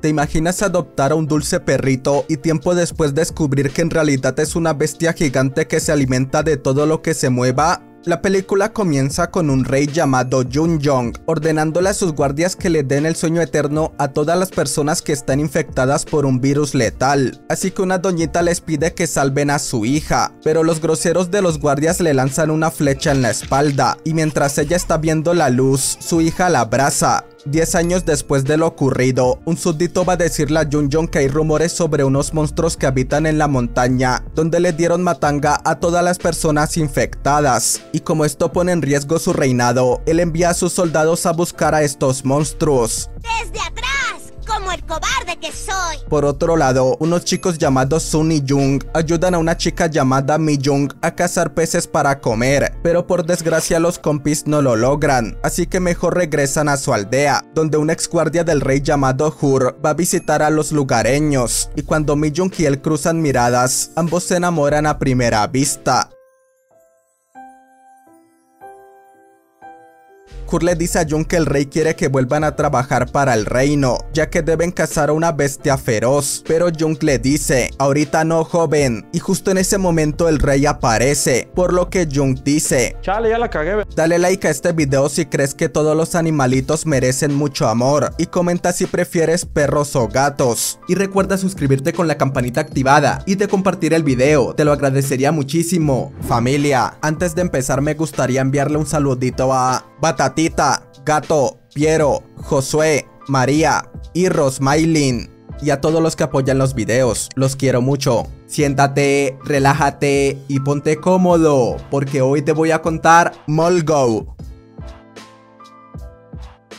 ¿Te imaginas adoptar a un dulce perrito y tiempo después descubrir que en realidad es una bestia gigante que se alimenta de todo lo que se mueva? La película comienza con un rey llamado Jun Jong ordenándole a sus guardias que le den el sueño eterno a todas las personas que están infectadas por un virus letal. Así que una doñita les pide que salven a su hija, pero los groseros de los guardias le lanzan una flecha en la espalda y mientras ella está viendo la luz, su hija la abraza Diez años después de lo ocurrido, un súbdito va a decirle a Jun Jong que hay rumores sobre unos monstruos que habitan en la montaña, donde le dieron matanga a todas las personas infectadas. Y como esto pone en riesgo su reinado, él envía a sus soldados a buscar a estos monstruos. ¡Desde atrás! como el cobarde que soy. Por otro lado, unos chicos llamados Sun y Jung ayudan a una chica llamada Mi Jung a cazar peces para comer, pero por desgracia los compis no lo logran, así que mejor regresan a su aldea, donde un ex guardia del rey llamado Hur va a visitar a los lugareños, y cuando Mi Jung y él cruzan miradas, ambos se enamoran a primera vista. Hur le dice a Jung que el rey quiere que vuelvan a trabajar para el reino, ya que deben cazar a una bestia feroz. Pero Jung le dice, ahorita no joven, y justo en ese momento el rey aparece, por lo que Jung dice, Chale, ya la cagué. Dale like a este video si crees que todos los animalitos merecen mucho amor, y comenta si prefieres perros o gatos. Y recuerda suscribirte con la campanita activada, y de compartir el video, te lo agradecería muchísimo. Familia, antes de empezar me gustaría enviarle un saludito a Batatita, Gato, Piero, Josué, María y Rosmailin. Y a todos los que apoyan los videos, los quiero mucho. Siéntate, relájate y ponte cómodo, porque hoy te voy a contar Molgo,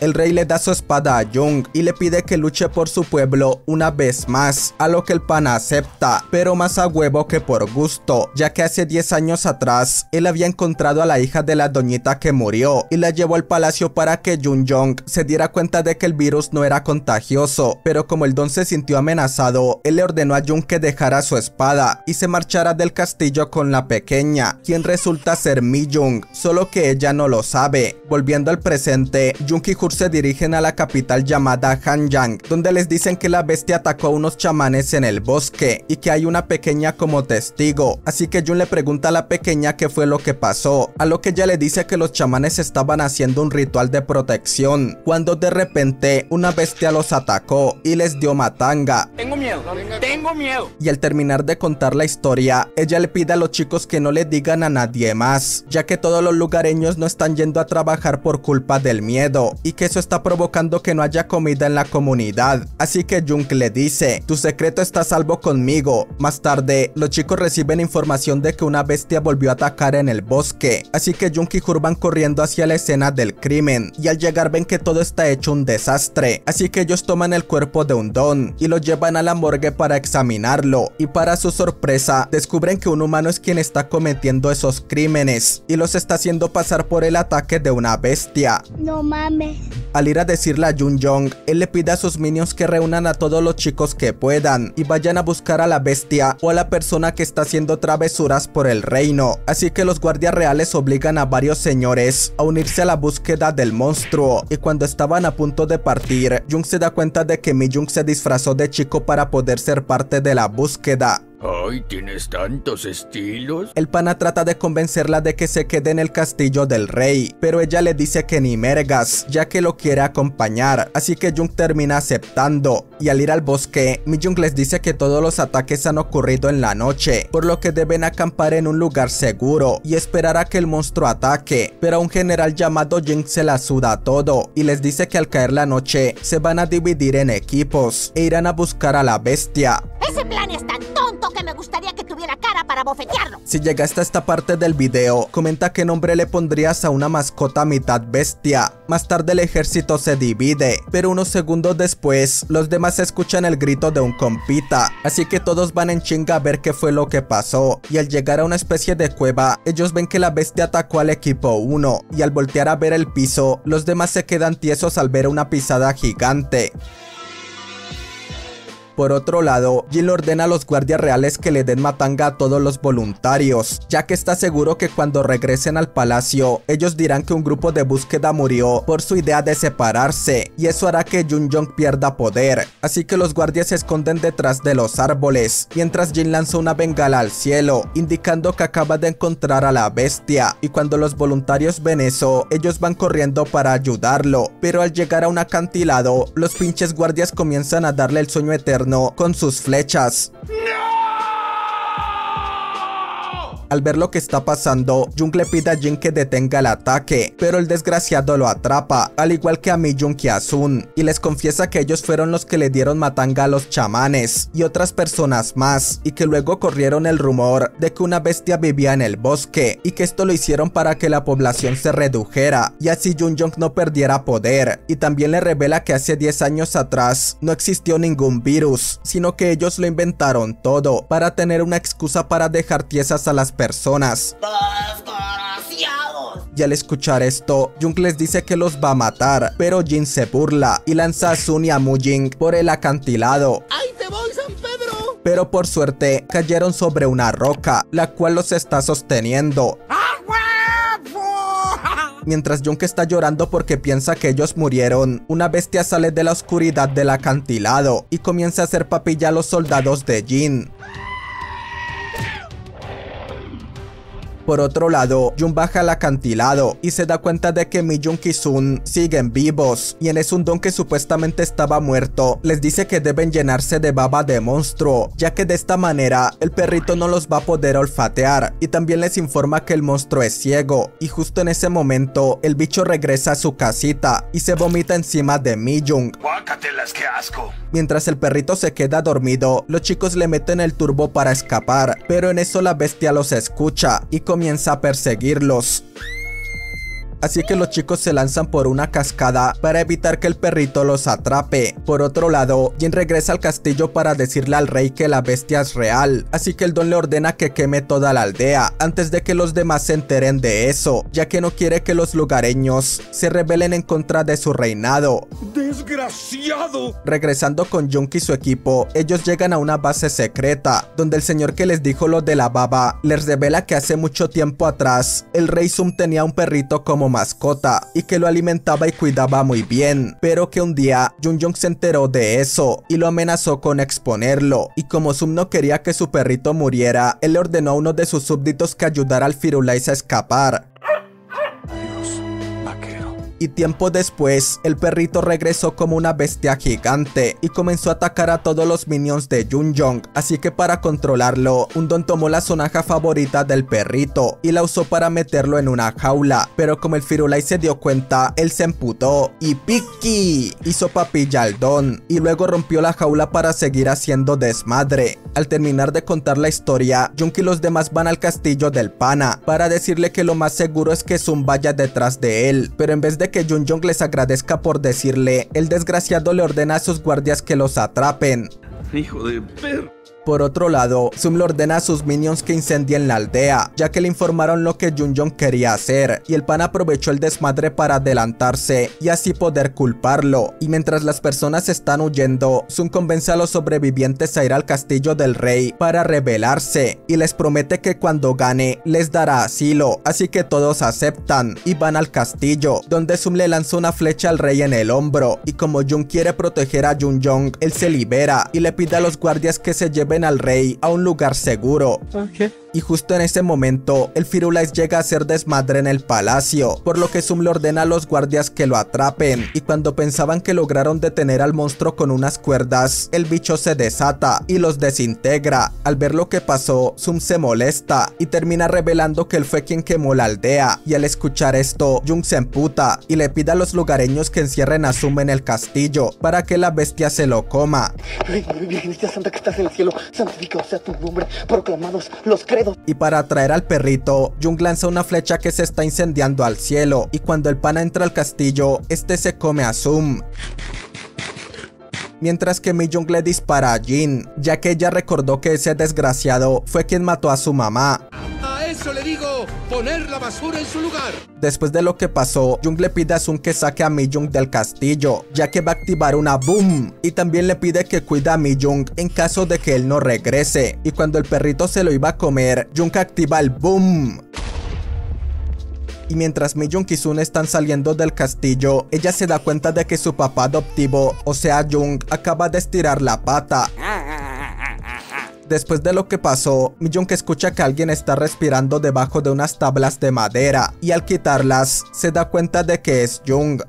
el rey le da su espada a Jung y le pide que luche por su pueblo una vez más, a lo que el pana acepta, pero más a huevo que por gusto, ya que hace 10 años atrás, él había encontrado a la hija de la doñita que murió y la llevó al palacio para que Jung Jong se diera cuenta de que el virus no era contagioso, pero como el don se sintió amenazado, él le ordenó a Jung que dejara su espada y se marchara del castillo con la pequeña, quien resulta ser Mi Jung, solo que ella no lo sabe. Volviendo al presente, Jung y se dirigen a la capital llamada Hanyang, donde les dicen que la bestia atacó a unos chamanes en el bosque y que hay una pequeña como testigo. Así que Jun le pregunta a la pequeña qué fue lo que pasó, a lo que ella le dice que los chamanes estaban haciendo un ritual de protección, cuando de repente una bestia los atacó y les dio matanga. Tengo miedo, tengo miedo. Y al terminar de contar la historia, ella le pide a los chicos que no le digan a nadie más, ya que todos los lugareños no están yendo a trabajar por culpa del miedo y que eso está provocando que no haya comida en la comunidad. Así que Jung le dice, tu secreto está salvo conmigo. Más tarde, los chicos reciben información de que una bestia volvió a atacar en el bosque. Así que Jung y Hur van corriendo hacia la escena del crimen. Y al llegar ven que todo está hecho un desastre. Así que ellos toman el cuerpo de un don y lo llevan a la morgue para examinarlo. Y para su sorpresa, descubren que un humano es quien está cometiendo esos crímenes. Y los está haciendo pasar por el ataque de una bestia. No mames. Al ir a decirle a Jun Jong, él le pide a sus minions que reúnan a todos los chicos que puedan y vayan a buscar a la bestia o a la persona que está haciendo travesuras por el reino. Así que los guardias reales obligan a varios señores a unirse a la búsqueda del monstruo y cuando estaban a punto de partir, Jung se da cuenta de que Mi Jung se disfrazó de chico para poder ser parte de la búsqueda. Ay, tienes tantos estilos. El pana trata de convencerla de que se quede en el castillo del rey, pero ella le dice que ni mergas, ya que lo quiere acompañar, así que Jung termina aceptando. Y al ir al bosque, Mi Jung les dice que todos los ataques han ocurrido en la noche, por lo que deben acampar en un lugar seguro y esperar a que el monstruo ataque. Pero a un general llamado Jung se la suda todo y les dice que al caer la noche se van a dividir en equipos e irán a buscar a la bestia. Ese plan es Si llegaste a esta parte del video, comenta qué nombre le pondrías a una mascota mitad bestia. Más tarde el ejército se divide, pero unos segundos después, los demás escuchan el grito de un compita, así que todos van en chinga a ver qué fue lo que pasó, y al llegar a una especie de cueva, ellos ven que la bestia atacó al equipo 1, y al voltear a ver el piso, los demás se quedan tiesos al ver una pisada gigante. Por otro lado, Jin le ordena a los guardias reales que le den matanga a todos los voluntarios, ya que está seguro que cuando regresen al palacio, ellos dirán que un grupo de búsqueda murió por su idea de separarse, y eso hará que Jun Jong pierda poder. Así que los guardias se esconden detrás de los árboles, mientras Jin lanza una bengala al cielo, indicando que acaba de encontrar a la bestia, y cuando los voluntarios ven eso, ellos van corriendo para ayudarlo, pero al llegar a un acantilado, los pinches guardias comienzan a darle el sueño eterno con sus flechas. Al ver lo que está pasando, Jung le pide a Jin que detenga el ataque, pero el desgraciado lo atrapa, al igual que a Mi Jung y a Sun, y les confiesa que ellos fueron los que le dieron matanga a los chamanes y otras personas más, y que luego corrieron el rumor de que una bestia vivía en el bosque, y que esto lo hicieron para que la población se redujera, y así Jung no perdiera poder, y también le revela que hace 10 años atrás no existió ningún virus, sino que ellos lo inventaron todo, para tener una excusa para dejar tiesas a las personas. Y al escuchar esto, Jung les dice que los va a matar, pero Jin se burla y lanza a Sun y a Mujing por el acantilado. ¡Ahí te voy, San Pedro! Pero por suerte, cayeron sobre una roca, la cual los está sosteniendo. Mientras Jung está llorando porque piensa que ellos murieron, una bestia sale de la oscuridad del acantilado y comienza a hacer papilla a los soldados de Jin. Por otro lado, Jun baja al acantilado y se da cuenta de que Mi y Sun siguen vivos y en es un don que supuestamente estaba muerto les dice que deben llenarse de baba de monstruo ya que de esta manera el perrito no los va a poder olfatear y también les informa que el monstruo es ciego y justo en ese momento el bicho regresa a su casita y se vomita encima de Mi Jung. Guácatelas, qué asco. Mientras el perrito se queda dormido, los chicos le meten el turbo para escapar, pero en eso la bestia los escucha y comienza a perseguirlos. Así que los chicos se lanzan por una cascada para evitar que el perrito los atrape. Por otro lado, Jin regresa al castillo para decirle al rey que la bestia es real, así que el don le ordena que queme toda la aldea antes de que los demás se enteren de eso, ya que no quiere que los lugareños se rebelen en contra de su reinado. ¡Desgraciado! Regresando con Junk y su equipo, ellos llegan a una base secreta, donde el señor que les dijo lo de la baba les revela que hace mucho tiempo atrás, el rey Sum tenía un perrito como mascota y que lo alimentaba y cuidaba muy bien, pero que un día Jung Jung se enteró de eso y lo amenazó con exponerlo, y como Sum no quería que su perrito muriera, él le ordenó a uno de sus súbditos que ayudara al Firulais a escapar, y tiempo después, el perrito regresó como una bestia gigante y comenzó a atacar a todos los minions de Jung, así que para controlarlo, un don tomó la sonaja favorita del perrito y la usó para meterlo en una jaula, pero como el Firulais se dio cuenta, él se emputó y Piki hizo papilla al don y luego rompió la jaula para seguir haciendo desmadre. Al terminar de contar la historia, Junk y los demás van al castillo del pana para decirle que lo más seguro es que Sun vaya detrás de él, pero en vez de que Jun Jong les agradezca por decirle, el desgraciado le ordena a sus guardias que los atrapen. Hijo de perro. Por otro lado, Sum le ordena a sus minions que incendien la aldea, ya que le informaron lo que Jun Jong quería hacer, y el pan aprovechó el desmadre para adelantarse y así poder culparlo. Y mientras las personas están huyendo, Sum convence a los sobrevivientes a ir al castillo del rey para rebelarse, y les promete que cuando gane les dará asilo, así que todos aceptan y van al castillo, donde Sum le lanza una flecha al rey en el hombro, y como Jung quiere proteger a Jun Jong, él se libera y le pide a los guardias que se lleven al rey a un lugar seguro. Y justo en ese momento, el Firulais llega a hacer desmadre en el palacio, por lo que Sum le ordena a los guardias que lo atrapen, y cuando pensaban que lograron detener al monstruo con unas cuerdas, el bicho se desata y los desintegra. Al ver lo que pasó, Sum se molesta y termina revelando que él fue quien quemó la aldea, y al escuchar esto, Jung se emputa y le pide a los lugareños que encierren a Sum en el castillo para que la bestia se lo coma. Virgencita Santa que estás en el cielo, santificado sea tu nombre, proclamados los Y para atraer al perrito, Jung lanza una flecha que se está incendiando al cielo, y cuando el pana entra al castillo, este se come a Sum. Mientras que Mi Jung le dispara a Jin, ya que ella recordó que ese desgraciado fue quien mató a su mamá. Poner la basura en su lugar. Después de lo que pasó, Jung le pide a Sun que saque a Mi Jung del castillo, ya que va a activar una boom. Y también le pide que cuide a Mi Jung en caso de que él no regrese. Y cuando el perrito se lo iba a comer, Jung activa el boom y mientras Mi Jung y Sun están saliendo del castillo, ella se da cuenta de que su papá adoptivo, o sea Jung, acaba de estirar la pata. Después de lo que pasó, Mi Jung escucha que alguien está respirando debajo de unas tablas de madera y al quitarlas, se da cuenta de que es Jung.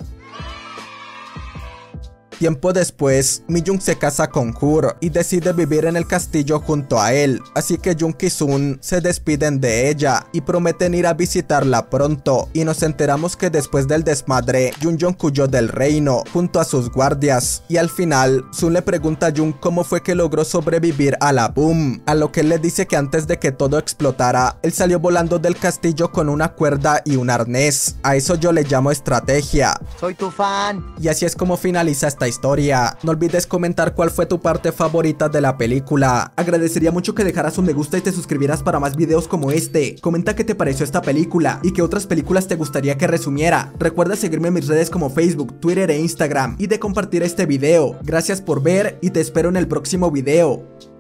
Tiempo después, Mi Jung se casa con Hur y decide vivir en el castillo junto a él, así que Jung y Sun se despiden de ella y prometen ir a visitarla pronto, y nos enteramos que después del desmadre, Jung Jung huyó del reino junto a sus guardias, y al final, Sun le pregunta a Jung cómo fue que logró sobrevivir a la boom, a lo que él le dice que antes de que todo explotara, él salió volando del castillo con una cuerda y un arnés, a eso yo le llamo estrategia. Soy tu fan. Y así es como finaliza esta historia. No olvides comentar cuál fue tu parte favorita de la película. Agradecería mucho que dejaras un me gusta y te suscribieras para más videos como este. Comenta qué te pareció esta película y qué otras películas te gustaría que resumiera. Recuerda seguirme en mis redes como Facebook, Twitter e Instagram y de compartir este video. Gracias por ver y te espero en el próximo video.